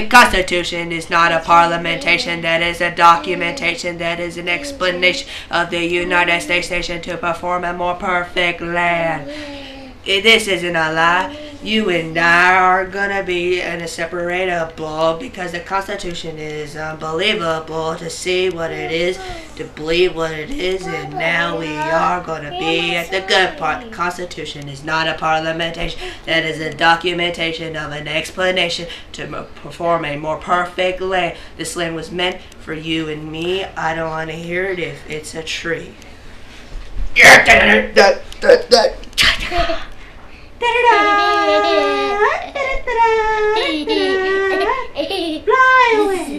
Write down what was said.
The Constitution is not a parliamentation, that is a documentation, that is an explanation of the United States nation to perform a more perfect land. This isn't a lie. You and I are gonna be in a separatable uh, because the Constitution is unbelievable to see what it is, to believe what it is, and now we are gonna be at the good part. The Constitution is not a parliamentation, that is a documentation of an explanation to perform a more perfect land. This land was meant for you and me. I don't want to hear it if it's a tree. Fly away.